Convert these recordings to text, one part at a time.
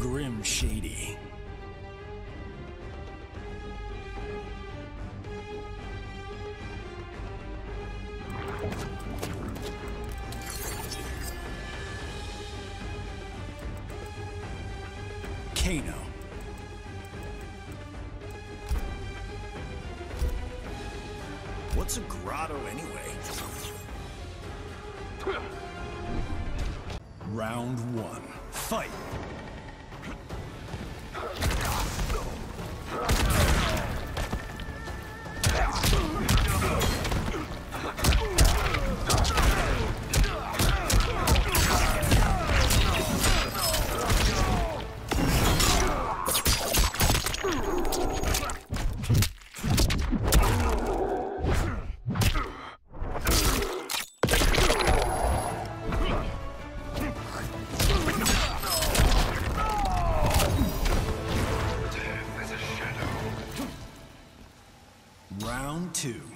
Grim Shady. Two.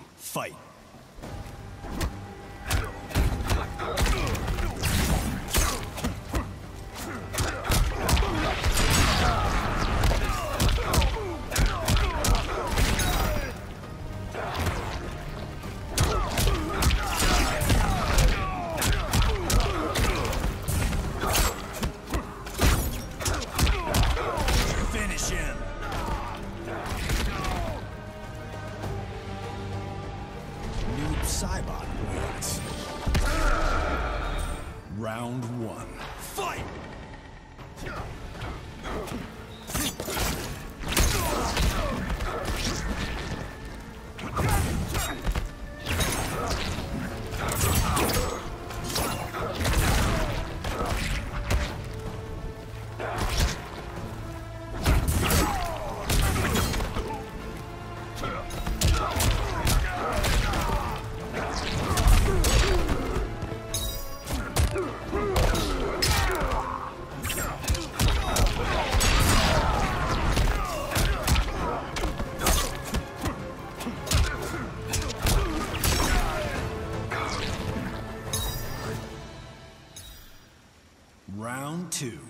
Round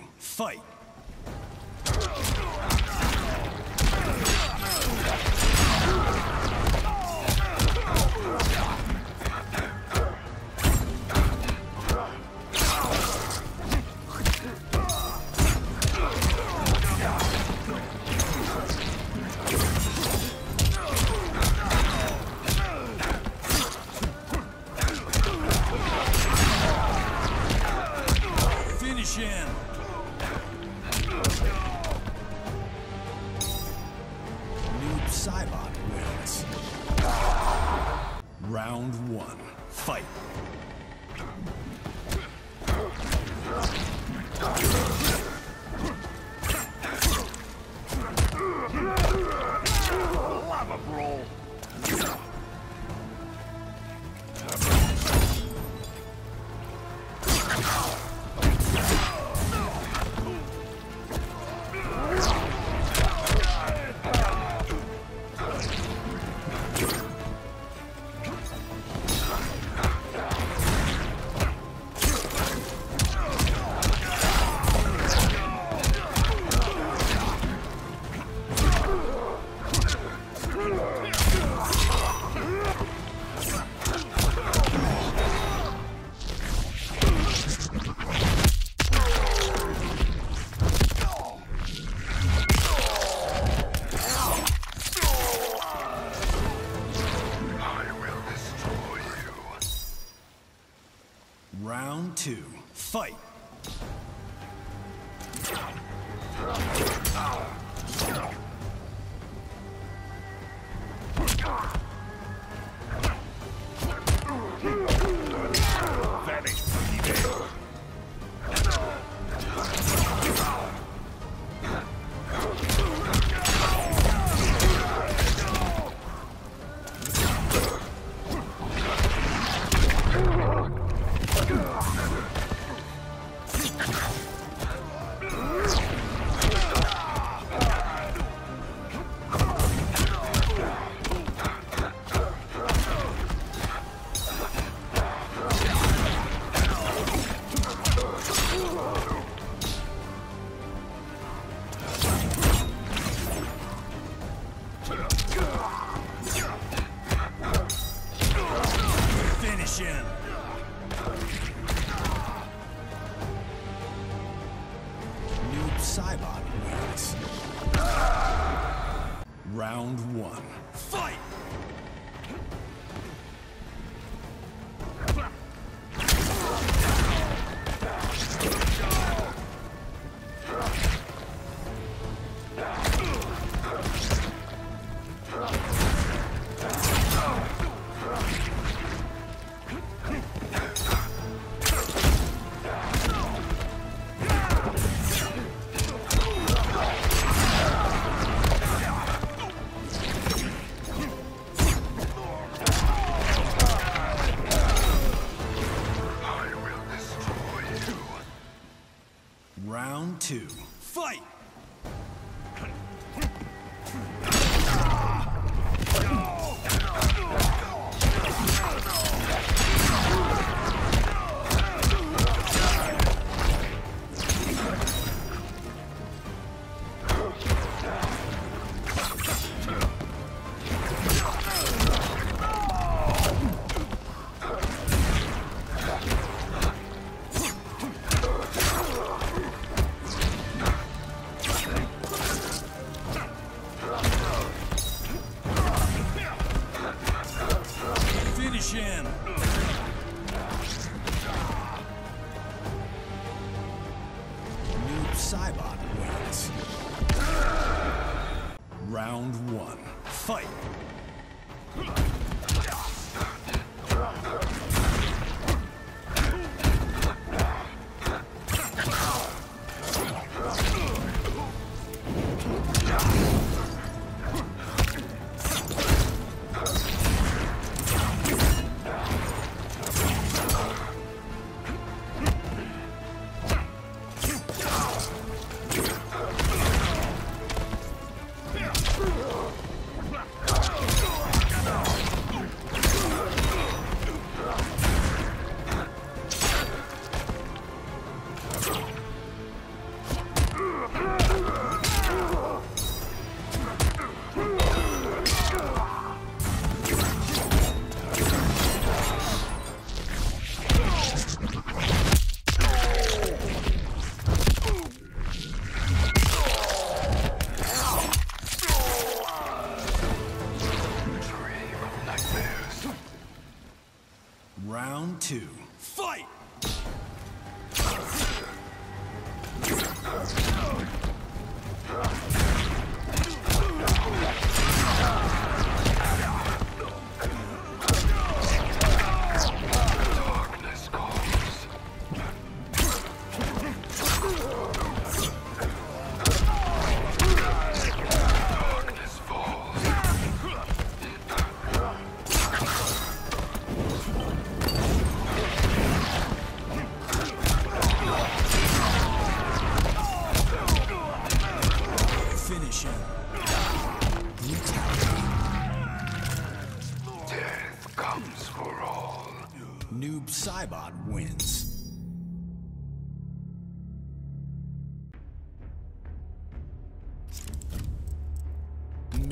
two, fight!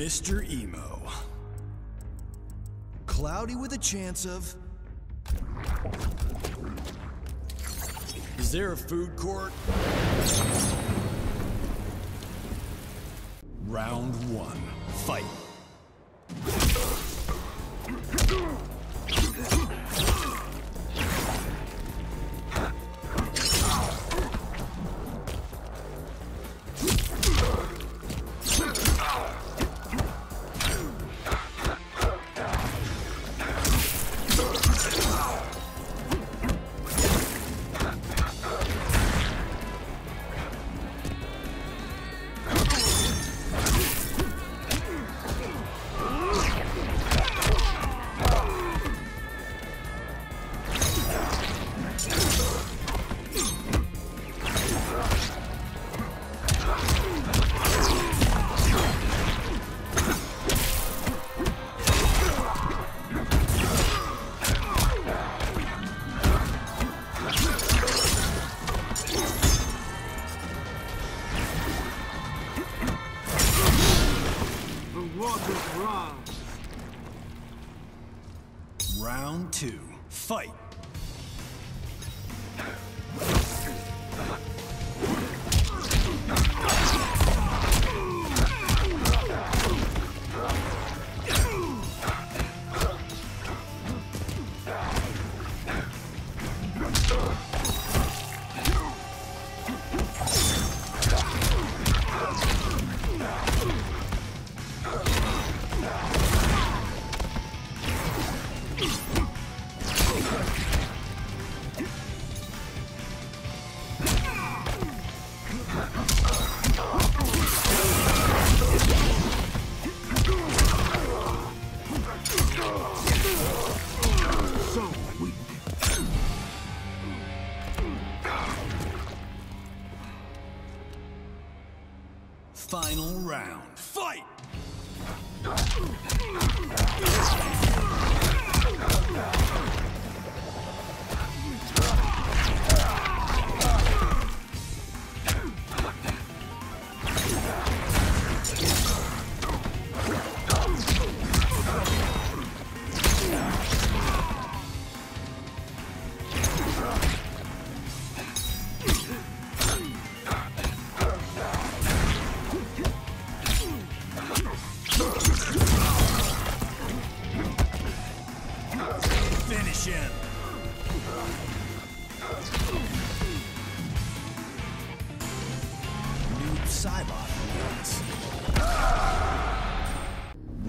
Mr. Emo. Cloudy with a chance of... Is there a food court? Round one, fight.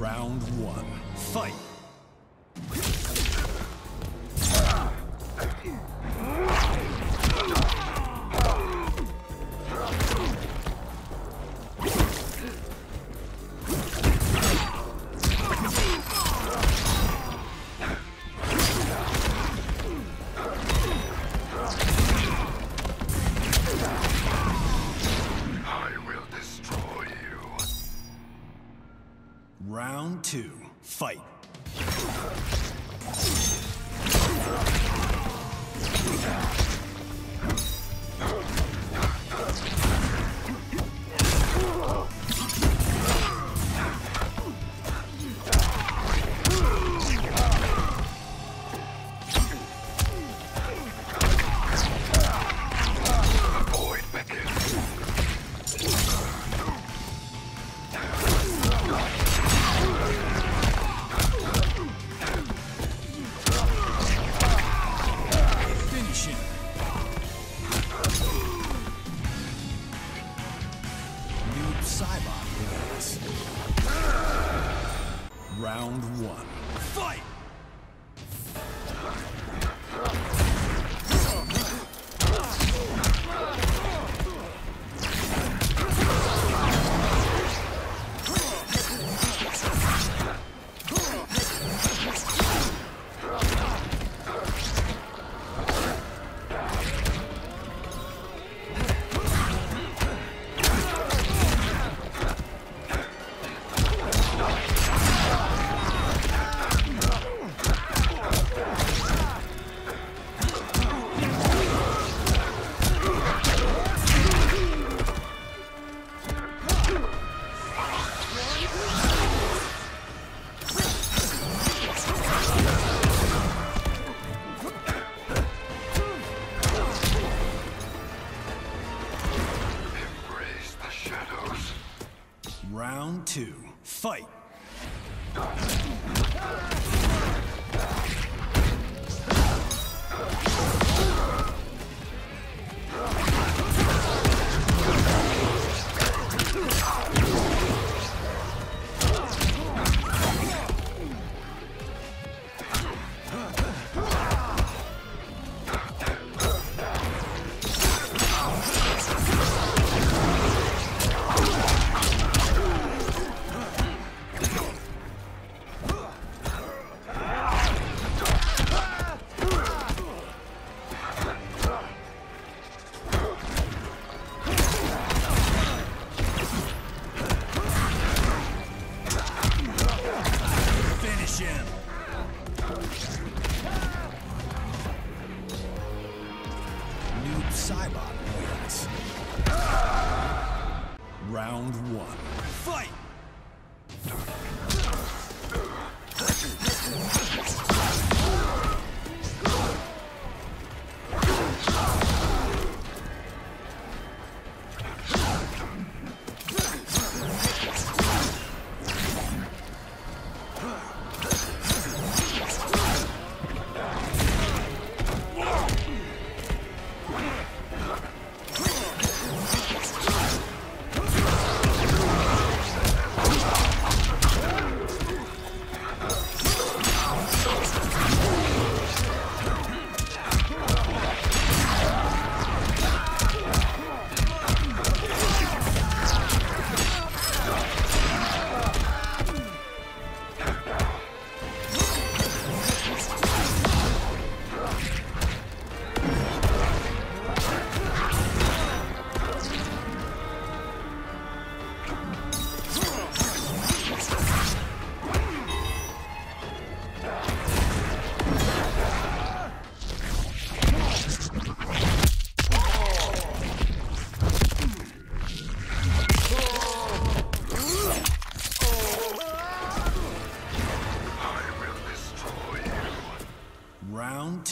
Round one. Fight.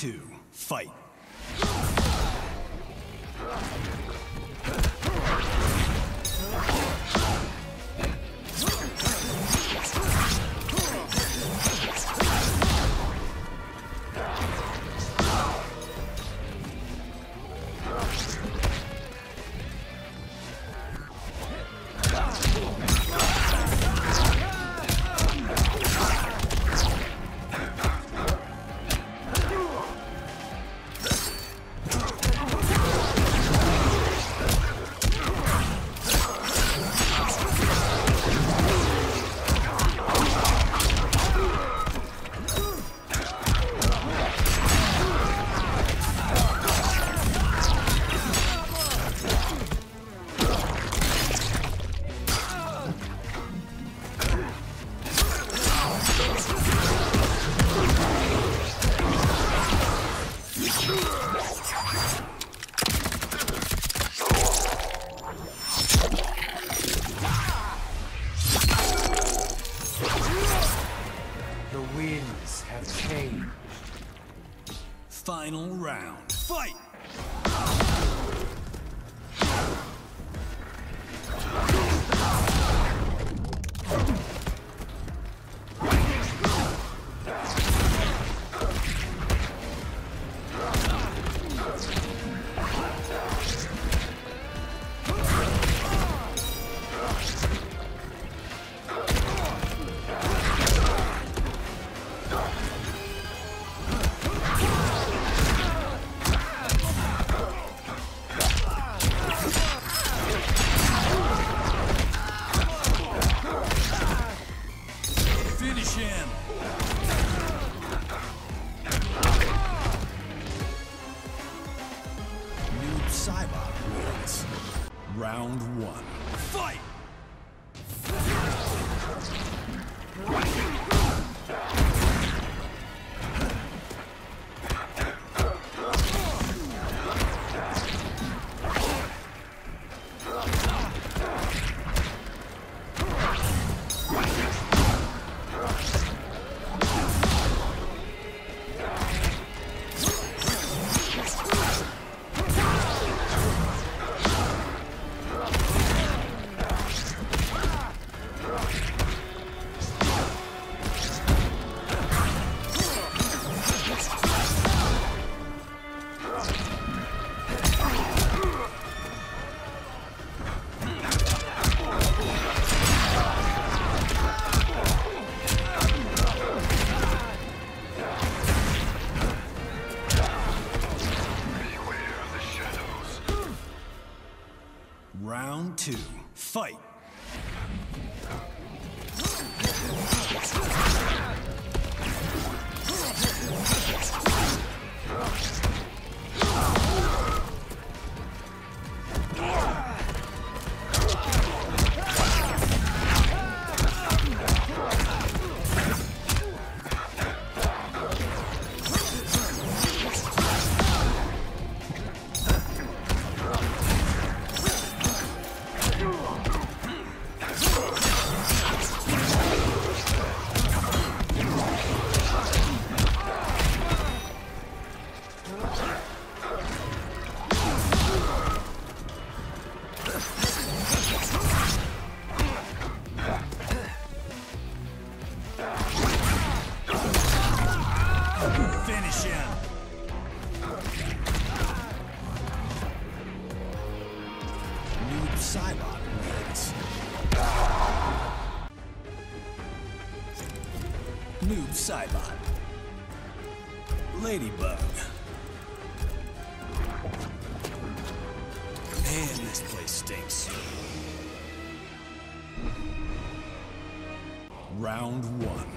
two, fight. Two. Fight! Round one.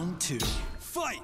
Round two, fight!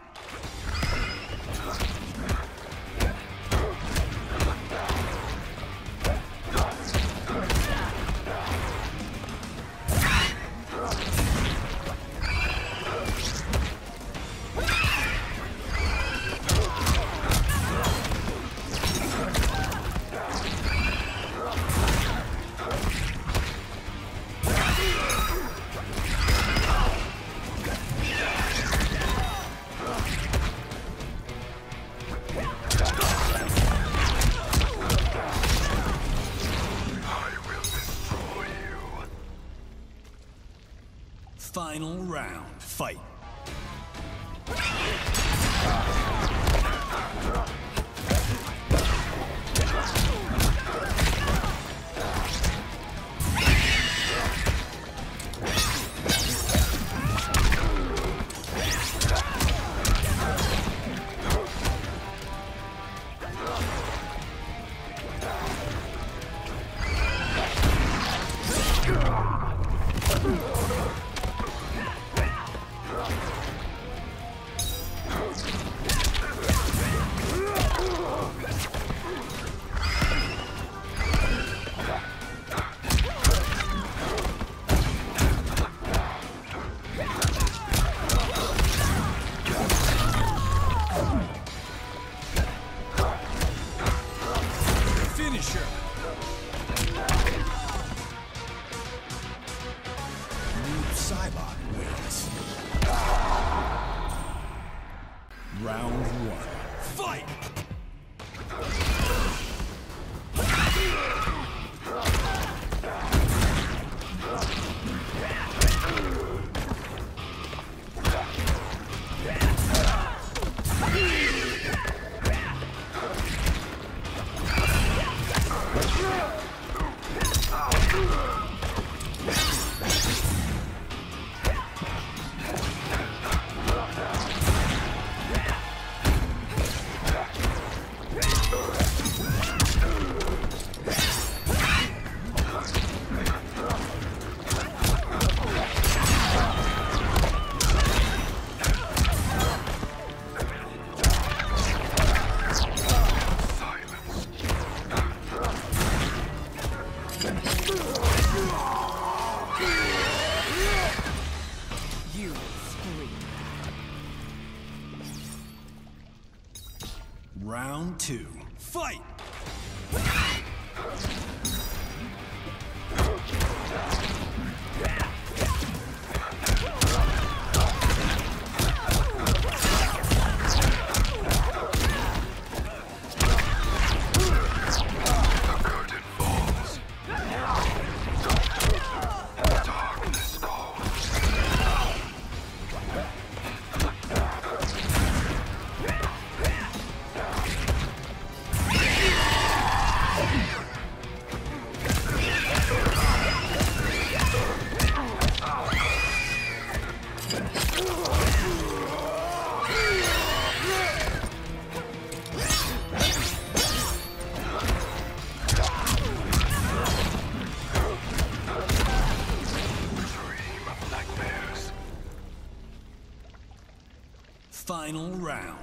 Two. Final round.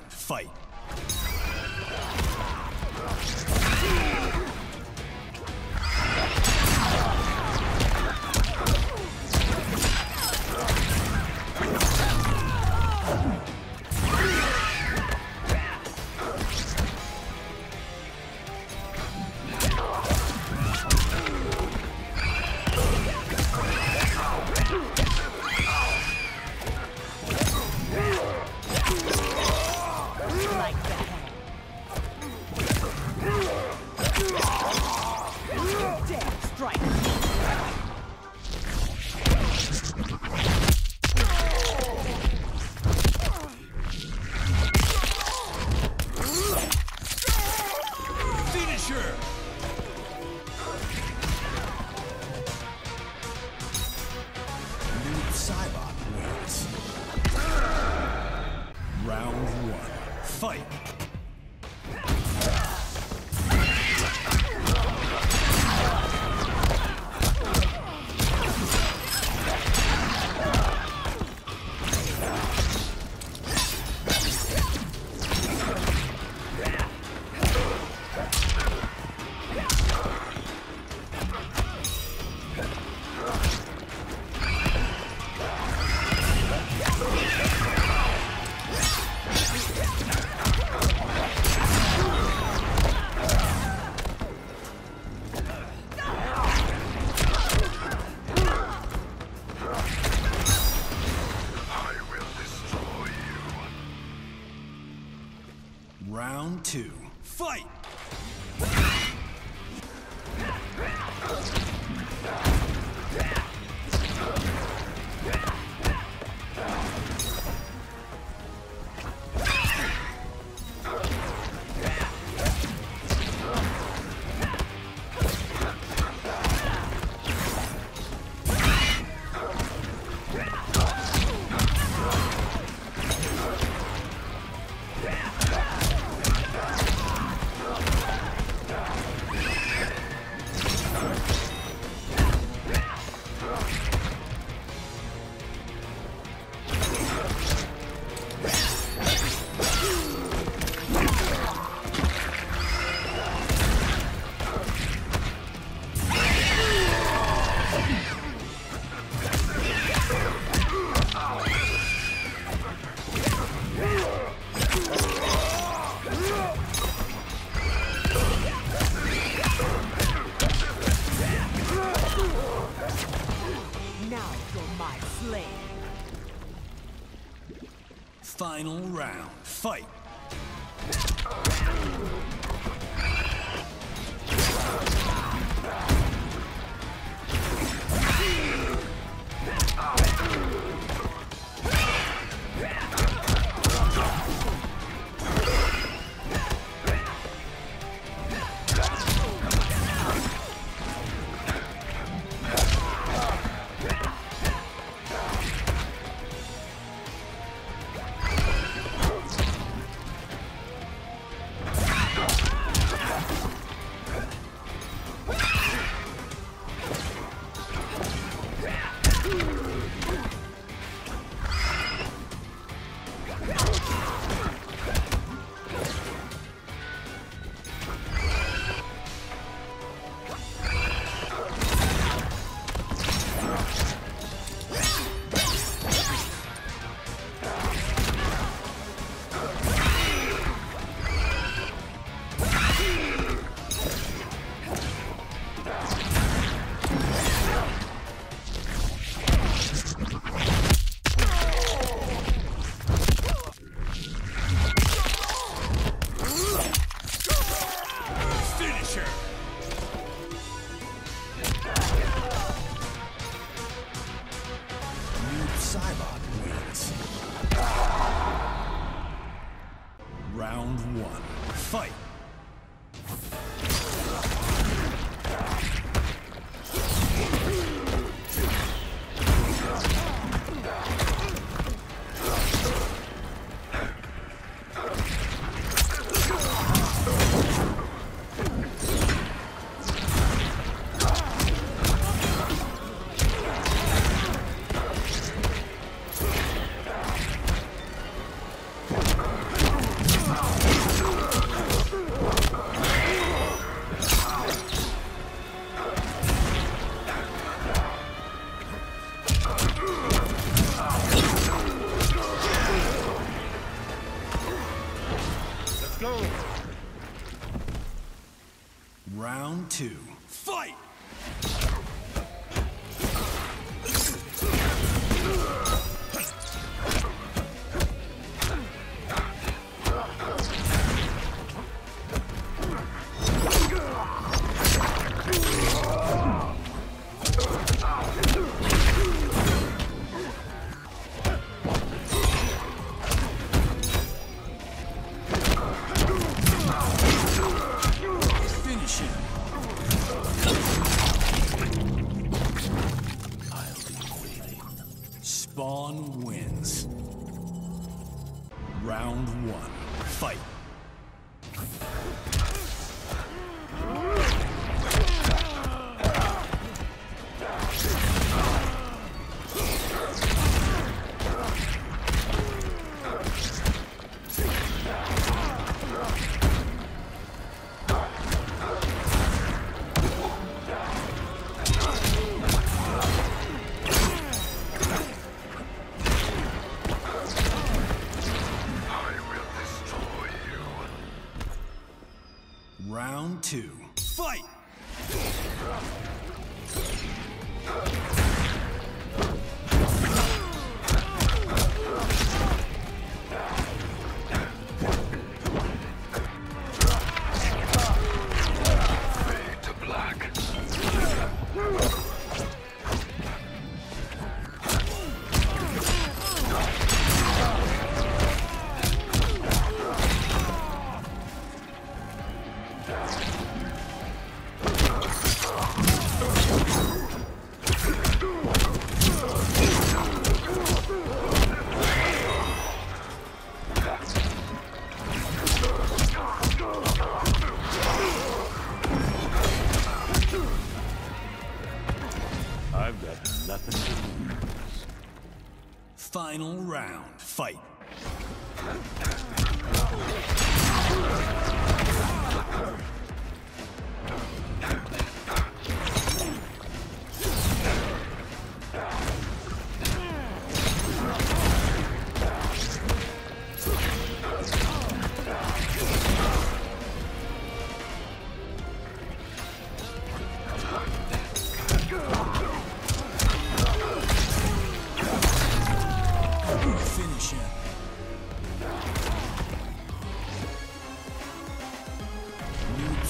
Two. Fight.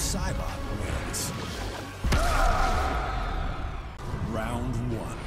Saibot wins. Round one.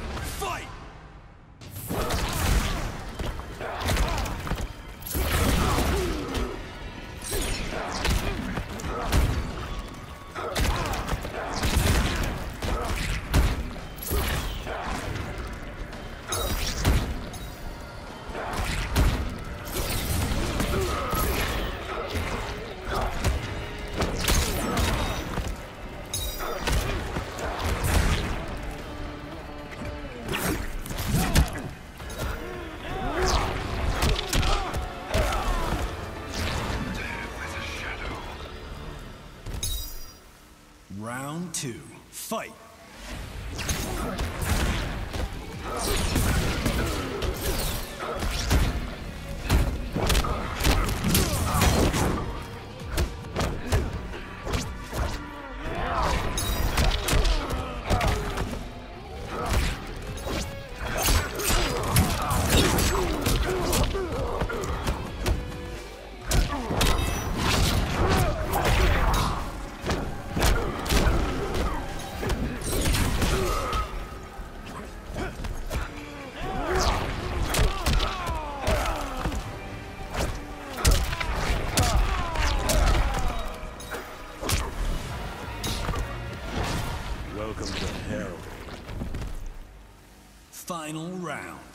Final round.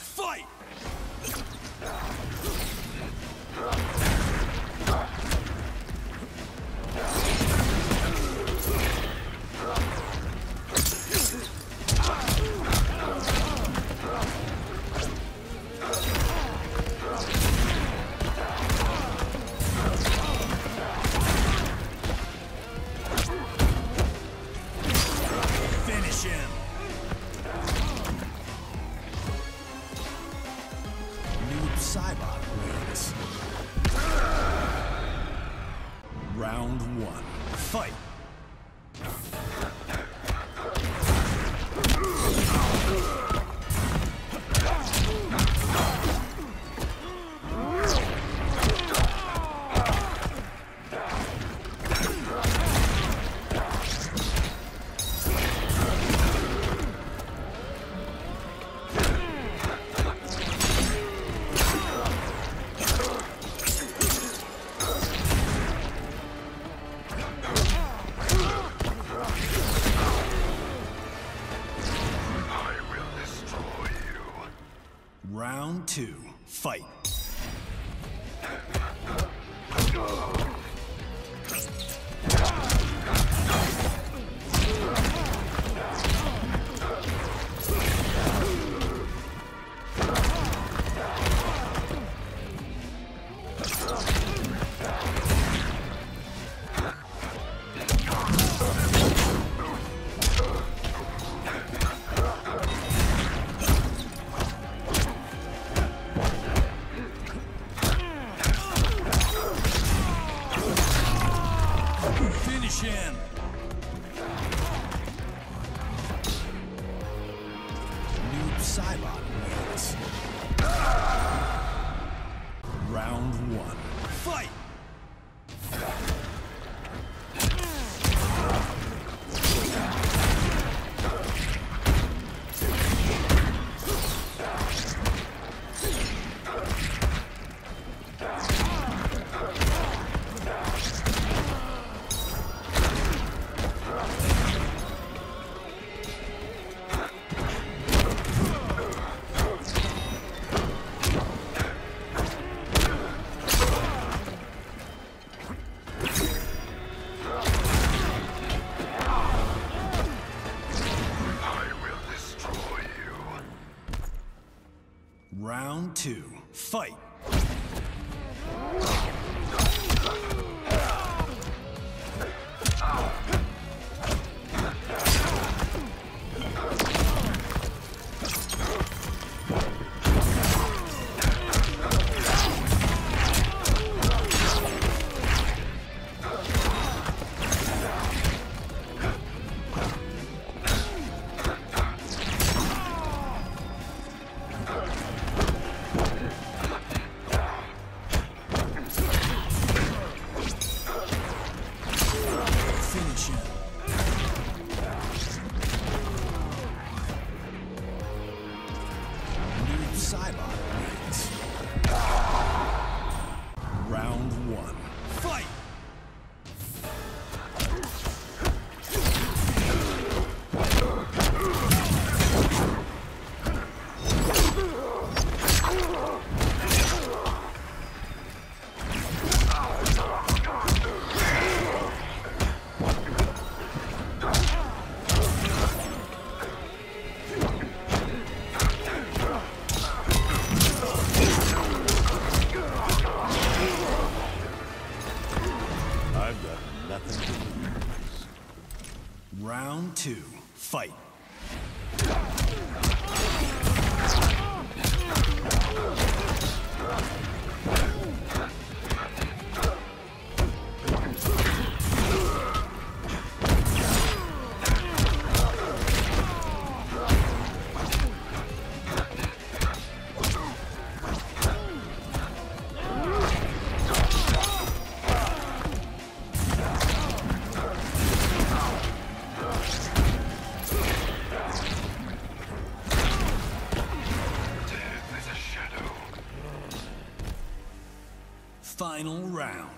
Round.